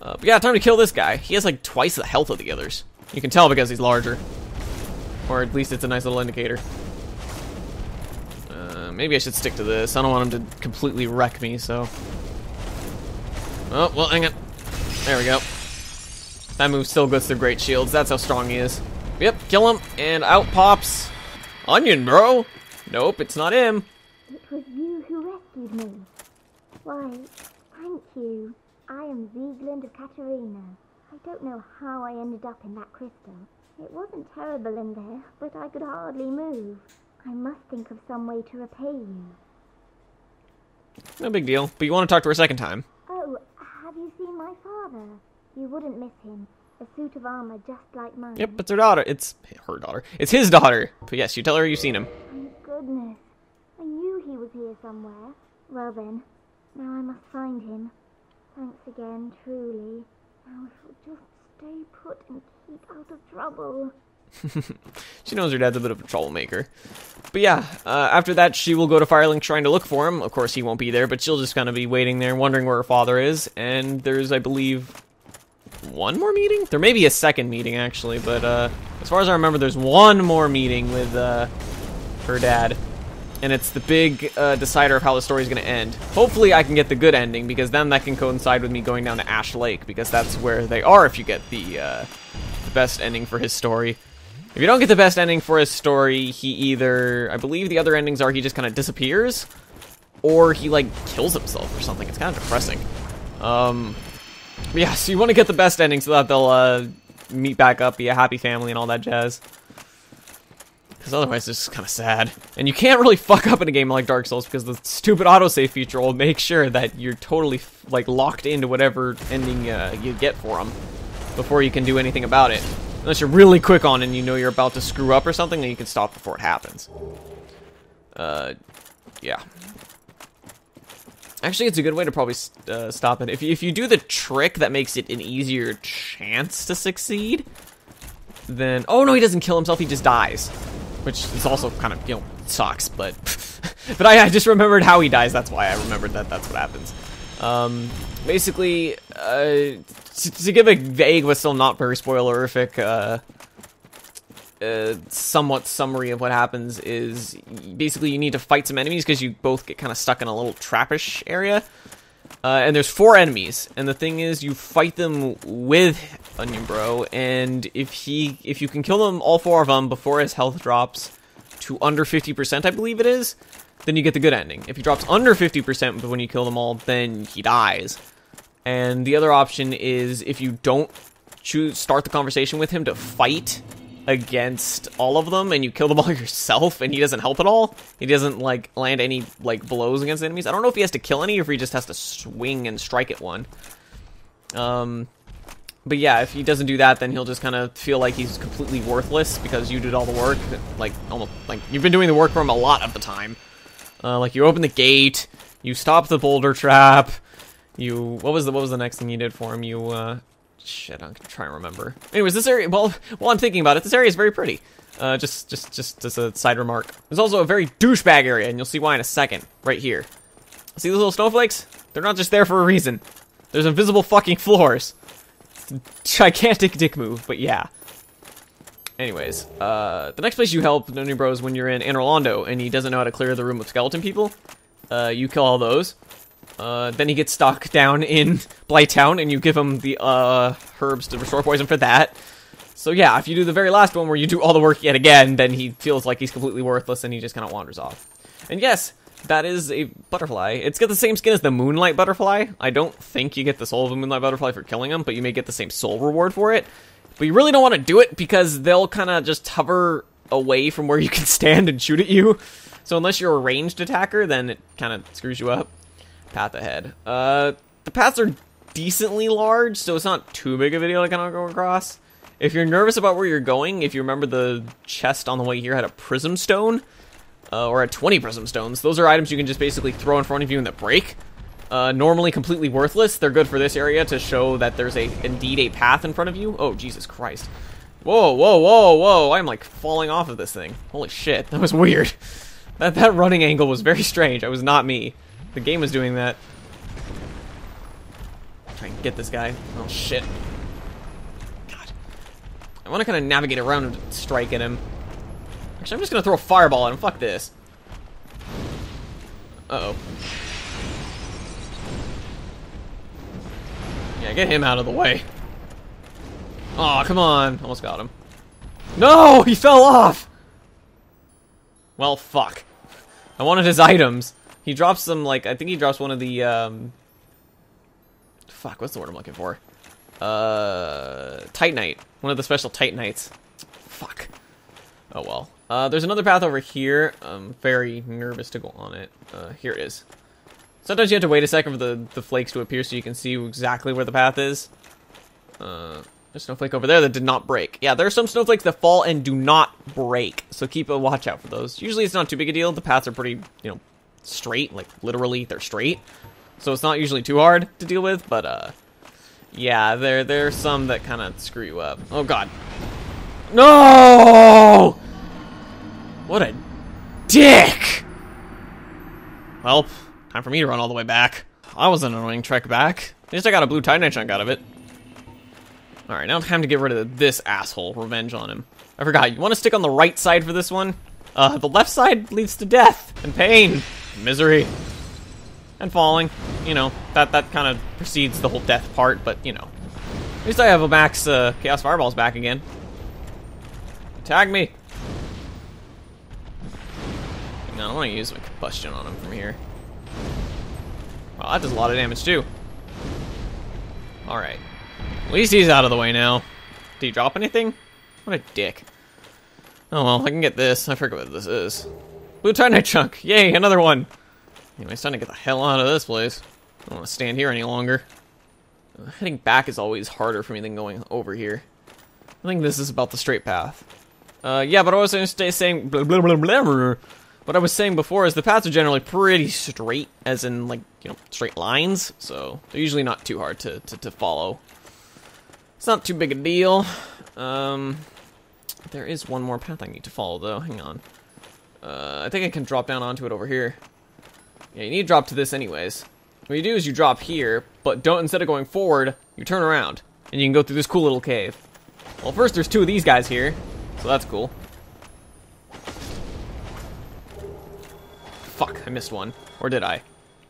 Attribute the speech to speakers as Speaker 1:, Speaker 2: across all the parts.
Speaker 1: Uh, but yeah, time to kill this guy. He has like twice the health of the others. You can tell because he's larger. Or at least it's a nice little indicator. Uh, maybe I should stick to this. I don't want him to completely wreck me, so... Oh, well, hang on. There we go. That move still goes through great shields. That's how strong he is. Yep, kill him, and out pops... Onion, bro! Nope, it's not him.
Speaker 2: It was you who rescued me. Why, thank you. I am Sieglinde of Catarina. I don't know how I ended up in that crystal. It wasn't terrible in there, but I could hardly move. I must think of some way to repay you.
Speaker 1: No big deal. But you want to talk to her a second time.
Speaker 2: Oh, have you seen my father? You wouldn't miss him. A suit of armor just like mine.
Speaker 1: Yep, it's her daughter. It's her daughter. It's his daughter. But yes, you tell her you've seen him.
Speaker 2: Thank goodness. I knew he was here somewhere. Well then, now I must find him. Thanks again, truly. Now if we'll just stay put and keep out of trouble.
Speaker 1: she knows her dad's a bit of a troublemaker. But yeah, uh, after that, she will go to Firelink trying to look for him. Of course, he won't be there, but she'll just kind of be waiting there, wondering where her father is. And there's, I believe, one more meeting? There may be a second meeting, actually, but uh, as far as I remember, there's one more meeting with uh, her dad. And it's the big uh, decider of how the story is going to end. Hopefully I can get the good ending, because then that can coincide with me going down to Ash Lake, because that's where they are if you get the, uh, the best ending for his story. If you don't get the best ending for his story, he either... I believe the other endings are he just kind of disappears, or he, like, kills himself or something. It's kind of depressing. Um, yeah, so you want to get the best ending so that they'll uh, meet back up, be a happy family, and all that jazz. Because otherwise, it's just kind of sad. And you can't really fuck up in a game like Dark Souls because the stupid autosave feature will make sure that you're totally like locked into whatever ending uh, you get for them before you can do anything about it. Unless you're really quick on and you know you're about to screw up or something, then you can stop before it happens. Uh, yeah. Actually, it's a good way to probably uh, stop it. If you, if you do the trick that makes it an easier chance to succeed, then... Oh, no, he doesn't kill himself, he just dies. Which is also kind of, you know, sucks, but... but I, I, just remembered how he dies, that's why I remembered that that's what happens. Um, basically, uh, to, to, give a vague but still not very spoilerific, uh, uh, somewhat summary of what happens is basically you need to fight some enemies because you both get kind of stuck in a little trappish area. Uh, and there's four enemies, and the thing is, you fight them with Onion Bro, and if he, if you can kill them, all four of them, before his health drops to under 50%, I believe it is, then you get the good ending. If he drops under 50% when you kill them all, then he dies. And the other option is if you don't choose start the conversation with him to fight against all of them and you kill them all yourself and he doesn't help at all. He doesn't like land any like blows against enemies. I don't know if he has to kill any or if he just has to swing and strike at one. Um but yeah, if he doesn't do that, then he'll just kind of feel like he's completely worthless because you did all the work. Like, almost, like, you've been doing the work for him a lot of the time. Uh, like, you open the gate, you stop the boulder trap, you, what was the, what was the next thing you did for him? You, uh, Shit, I'm gonna try and remember. Anyways, this area, well, while I'm thinking about it, this area is very pretty. Uh, just, just, just as a side remark. There's also a very douchebag area, and you'll see why in a second. Right here. See those little snowflakes? They're not just there for a reason. There's invisible fucking floors. gigantic dick move, but yeah. Anyways, uh, the next place you help Onion Bros when you're in Anor Londo and he doesn't know how to clear the room of skeleton people. Uh, you kill all those. Uh, then he gets stuck down in Blighttown, and you give him the uh, herbs to restore poison for that. So yeah, if you do the very last one where you do all the work yet again, then he feels like he's completely worthless and he just kind of wanders off. And yes, that is a butterfly. It's got the same skin as the Moonlight Butterfly. I don't think you get the soul of a Moonlight Butterfly for killing him, but you may get the same soul reward for it. But you really don't want to do it because they'll kind of just hover away from where you can stand and shoot at you. So unless you're a ranged attacker, then it kind of screws you up path ahead. Uh, the paths are decently large, so it's not too big of a video to kind of go across. If you're nervous about where you're going, if you remember the chest on the way here had a prism stone, uh, or had 20 prism stones, those are items you can just basically throw in front of you and that break. Uh, normally completely worthless, they're good for this area to show that there's a indeed a path in front of you. Oh, Jesus Christ. Whoa, whoa, whoa, whoa, I'm like falling off of this thing. Holy shit, that was weird. That, that running angle was very strange, I was not me. The game was doing that. try and get this guy. Oh shit. God. I want to kind of navigate around and strike at him. Actually, I'm just gonna throw a fireball at him. Fuck this. Uh oh. Yeah, get him out of the way. Oh, come on. Almost got him. No! He fell off! Well, fuck. I wanted his items. He drops some, like, I think he drops one of the, um... Fuck, what's the word I'm looking for? Uh... Titanite. One of the special Titanites. Fuck. Oh, well. Uh, there's another path over here. I'm very nervous to go on it. Uh, here it is. Sometimes you have to wait a second for the, the flakes to appear so you can see exactly where the path is. Uh, there's a snowflake over there that did not break. Yeah, there are some snowflakes that fall and do not break, so keep a watch out for those. Usually it's not too big a deal. The paths are pretty, you know, straight. Like, literally, they're straight. So it's not usually too hard to deal with, but, uh, yeah, there, there are some that kind of screw you up. Oh, God. No! What a dick! Well, time for me to run all the way back. I was an annoying trek back. At least I got a blue Titanite chunk out of it. Alright, now time to get rid of this asshole. Revenge on him. I forgot, you want to stick on the right side for this one? Uh, the left side leads to death, and pain, misery, and falling. You know, that, that kind of precedes the whole death part, but, you know. At least I have a max uh, Chaos Fireballs back again. Tag me! No, I want to use my combustion on him from here. Well, that does a lot of damage too. Alright. At least he's out of the way now. Did he drop anything? What a dick. Oh well, I can get this. I forget what this is. Blue Titanite Chunk! Yay, another one! Anyway, it's time to get the hell out of this place. I don't want to stand here any longer. Heading back is always harder for me than going over here. I think this is about the straight path. Uh, yeah, but I was saying blah, blah, blah, blah, blah. What I was saying before is the paths are generally pretty straight, as in, like, you know, straight lines, so they're usually not too hard to, to, to follow. It's not too big a deal. Um, there is one more path I need to follow, though. Hang on. Uh, I think I can drop down onto it over here. Yeah, you need to drop to this anyways. What you do is you drop here, but don't, instead of going forward, you turn around, and you can go through this cool little cave. Well, first there's two of these guys here, so that's cool. Fuck, I missed one. Or did I?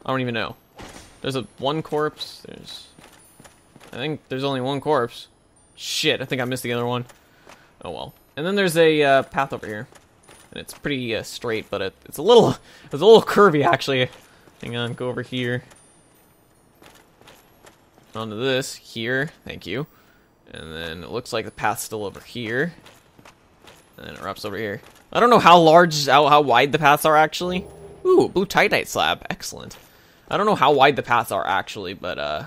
Speaker 1: I don't even know. There's a one corpse. There's... I think there's only one corpse. Shit, I think I missed the other one. Oh well. And then there's a uh, path over here. And it's pretty uh, straight, but it, it's a little it's a little curvy actually. Hang on, go over here. Onto this, here, thank you. And then it looks like the path's still over here. And then it wraps over here. I don't know how large, how, how wide the paths are actually. Ooh, blue titanite slab. Excellent. I don't know how wide the paths are actually, but uh,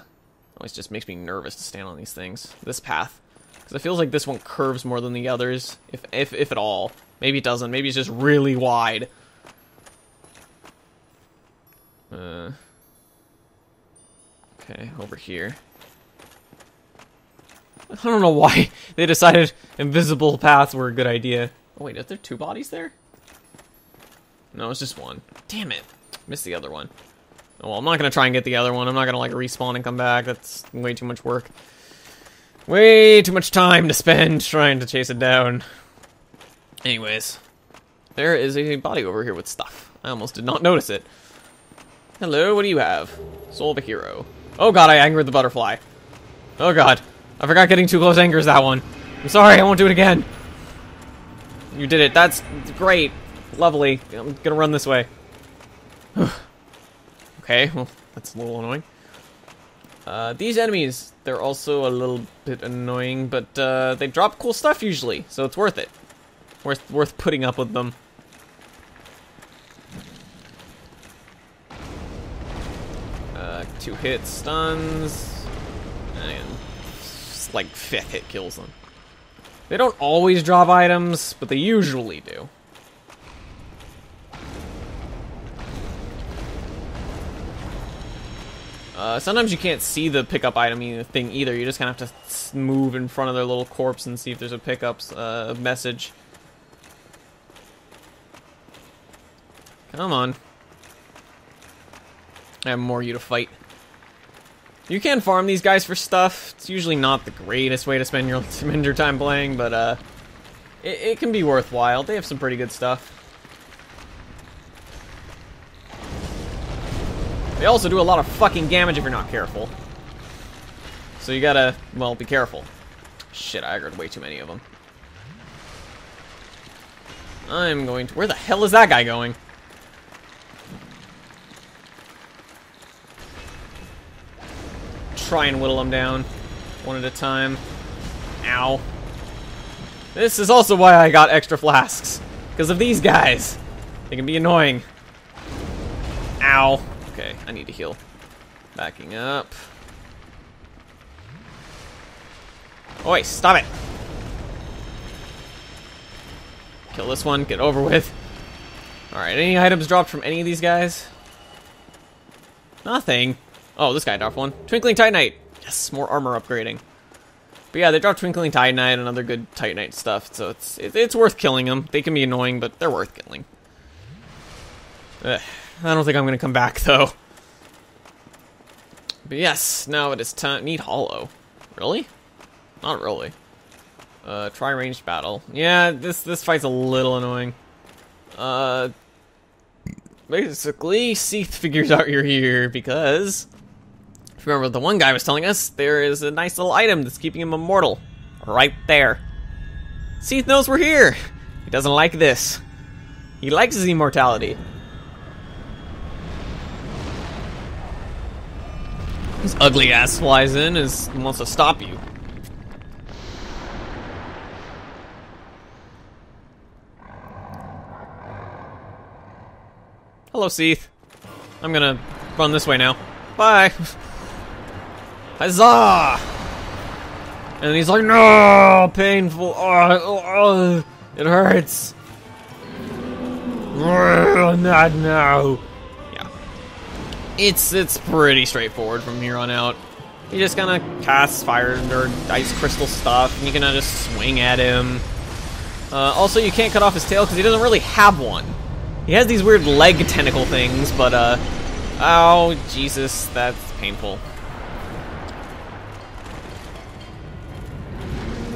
Speaker 1: always just makes me nervous to stand on these things. This path. Because it feels like this one curves more than the others, if, if, if at all. Maybe it doesn't. Maybe it's just really wide. Uh, okay, over here. I don't know why they decided invisible paths were a good idea. Oh wait, is there two bodies there? No, it's just one. Damn it. Missed the other one. Oh, well, I'm not gonna try and get the other one. I'm not gonna, like, respawn and come back. That's way too much work. Way too much time to spend trying to chase it down. Anyways. There is a body over here with stuff. I almost did not notice it. Hello, what do you have? Soul of a hero. Oh god, I angered the butterfly. Oh god. I forgot getting too close angers that one. I'm sorry, I won't do it again. You did it. That's great. Lovely. I'm gonna run this way. okay, well, that's a little annoying. Uh, these enemies, they're also a little bit annoying, but uh, they drop cool stuff usually, so it's worth it. Worth, worth putting up with them. Uh, two hits, stuns, and like fifth hit kills them. They don't always drop items, but they usually do. Uh, sometimes you can't see the pickup item thing either. You just kind of have to move in front of their little corpse and see if there's a pickup uh, message. Come on. I have more you to fight. You can farm these guys for stuff. It's usually not the greatest way to spend your spend your time playing, but uh, it, it can be worthwhile. They have some pretty good stuff. They also do a lot of fucking damage if you're not careful. So you gotta, well, be careful. Shit, I aggroed way too many of them. I'm going to... Where the hell is that guy going? Try and whittle them down. One at a time. Ow. This is also why I got extra flasks. Because of these guys. They can be annoying. Ow. Okay, I need to heal. Backing up. Oi, stop it! Kill this one, get over with. Alright, any items dropped from any of these guys? Nothing. Oh, this guy dropped one. Twinkling Titanite. Yes, more armor upgrading. But yeah, they dropped Twinkling Titanite and other good Titanite stuff, so it's it, it's worth killing them. They can be annoying, but they're worth killing. Ugh, I don't think I'm gonna come back though. But yes, now it is time. Need hollow. Really? Not really. Uh, try ranged battle. Yeah, this this fight's a little annoying. Uh, basically, Seath figures out you're here because, remember the one guy was telling us, there is a nice little item that's keeping him immortal. Right there. Seath knows we're here. He doesn't like this. He likes his immortality. His ugly ass flies in and wants to stop you. Hello, Seath. I'm gonna run this way now. Bye. Huzzah! And he's like, no, painful. Oh, oh, it hurts. Not now. Yeah. It's it's pretty straightforward from here on out. You just of cast fire or ice crystal stuff, and you can uh, just swing at him. Uh, also, you can't cut off his tail because he doesn't really have one. He has these weird leg tentacle things, but, uh... Oh, Jesus, that's painful.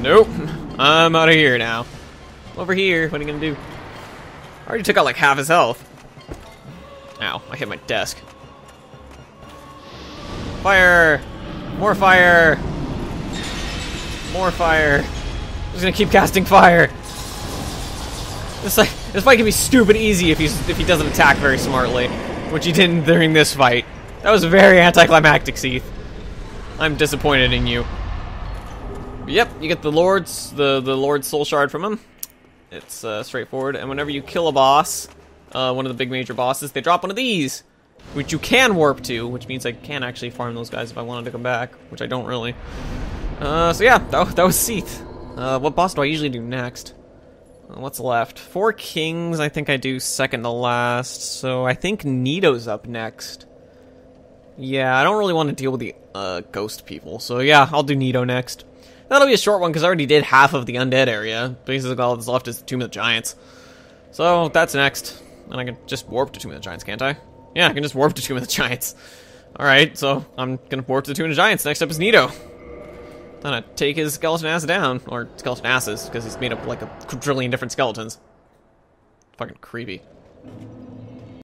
Speaker 1: Nope. I'm out of here now. Over here, what are you gonna do? I already took out like half his health. Ow, I hit my desk. Fire! More fire! More fire! I'm just gonna keep casting fire! This like this fight can be stupid easy if he's if he doesn't attack very smartly, which he didn't during this fight. That was very anticlimactic, Seath. I'm disappointed in you. Yep, you get the Lord's the the Lord's Soul Shard from him. It's uh, straightforward, and whenever you kill a boss, uh, one of the big major bosses, they drop one of these, which you can warp to, which means I can actually farm those guys if I wanted to come back, which I don't really. Uh, so yeah, that, that was Seath. Uh, what boss do I usually do next? What's left? Four kings, I think I do second to last, so I think Nito's up next. Yeah, I don't really want to deal with the uh, ghost people, so yeah, I'll do Nito next. That'll be a short one, because I already did half of the undead area. Basically, all that's left is the Tomb of the Giants. So, that's next. And I can just warp to Tomb of the Giants, can't I? Yeah, I can just warp to Tomb of the Giants. Alright, so I'm gonna warp to Tomb of the Giants. Next up is Nito. I'm Gonna take his skeleton ass down. Or skeleton asses, because he's made up like a quadrillion different skeletons. Fucking creepy.